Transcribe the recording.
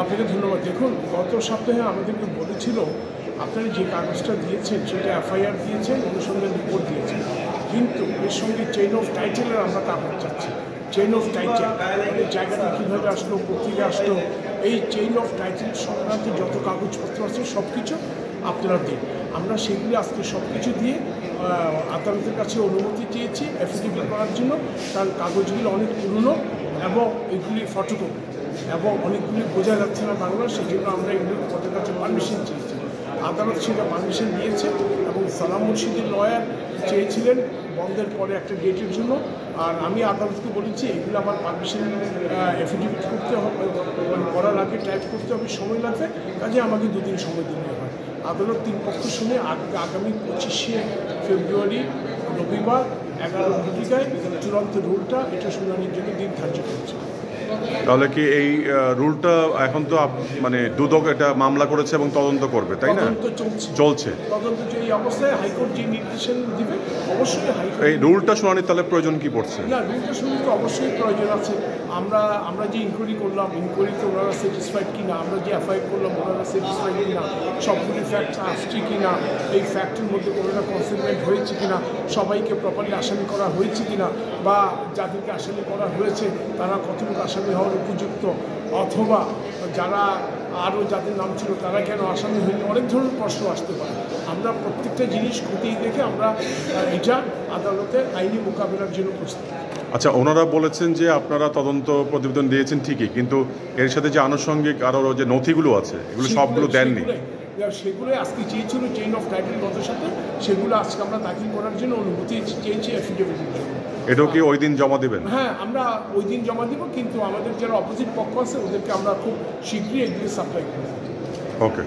আপনাকে ধন্যবাদ। দেখুন, গত সপ্তাহে আমাদেরকে বলেছিল, আপনারা যে কাগজটা দিয়েছেন, সেটা এফআইআর দিয়েছেন, অনুসন্ধান রিপোর্ট দিয়েছেন। কিন্তু এর সঙ্গে চেইন অফ টাইটেলের আমরা কাগজ চাচ্ছি। চেইন অফ টাইটেল জায়গাটা কীভাবে আসলো, কোথেকে আসলো, এই চেইন অফ টাইটেল সংক্রান্ত যত কাগজপত্র আছে সব কিছু আপনারা দিন। আমরা সেগুলি আজকে সব কিছু দিয়ে আদালতের কাছে অনুমতি চেয়েছি অ্যাফিডেভিট করার জন্য। কারণ কাগজগুলো অনেক পুরনো এবং এগুলি ফটোকপি এবং অনেকগুলি বোঝা যাচ্ছে না বাংলা সেই জন্য আমরা এগুলো কোর্টের কাছে পারমিশন চেয়েছি। আদালত সেটা পারমিশন দিয়েছে এবং সালাম মুর্শিদের লয়ার চেয়েছিলেন বন্ধের পরে একটা ডেটের জন্য। আর আমি আদালতকে বলেছি, এগুলো আমার পারমিশন এফিডেভিট করতে হবে মানে করার আগে টাইপ করতে হবে, সময় লাগবে, কাজে আমাকে দুদিন সময় দিতে হয়। আদালত তিন পক্ষ শুনে আগামী পঁচিশে ফেব্রুয়ারি, রবিবার, এগারো ঘটিকায় চূড়ান্ত রুলটা, এটা শুনানির জন্য দিন ধার্য করেছে। তাহলে কি এই রুলটা এখন তো মানে দুদক এটা মামলা করেছে এবং তদন্ত করবে তাই না? চলছে। এই রুলটা শুনানির তাহলে প্রয়োজন কি পড়ছে? না রুলটা শুনে তো অবশ্যই প্রয়োজন আছে। আমরা আমরা যে ইনকোয়ারি করলাম ইনকোয়ারিতে ওনারা স্যাটিসফাইড কি না আমরা যে এফআইআর করলাম ওনারা স্যাটিসফাইড কি না সবগুলি ফ্যাক্ট আসছে কি না এই ফ্যাক্টের মধ্যে কোনোটা কনসিডমেন্ট হয়েছে কি না সবাইকে প্রপারলি আসামি করা হয়েছে কি না বা যাদেরকে আসামি করা হয়েছে তারা কতটুকু আসামি হওয়ার উপযুক্ত অথবা যারা আরও যাদের নাম ছিল তারা কেন আসামি হয়নি? অনেক ধরনের প্রশ্ন আসতে পারে। আমরা প্রত্যেকটা জিনিস খতিয়ে দেখে আমরা এটা আদালতে আইনি মোকাবিলার জন্য প্রস্তুত। আচ্ছা ওনারা বলেছেন যে আপনারা তদন্ত প্রতিবেদন দিয়েছেন ঠিকই কিন্তু এর সাথে যে আনুষঙ্গিক আরও যে নথিগুলো আছে এগুলো সবগুলো দেননি। সেগুলো আজকে চেয়েছিল চেইন অফ টাইটেল গত সাথে সেগুলো আজকে আমরা দাখিল করার জন্য অনুভূতি চেয়েছি অ্যাফিডেভিটের জন্য। এটাও কি ওই দিন জমা দেবেন? হ্যাঁ আমরা ওই দিন জমা দিব কিন্তু আমাদের যারা অপোজিট পক্ষ আছে ওদেরকে আমরা খুব শীঘ্রই এগুলি সাপ্লাই করব ওকে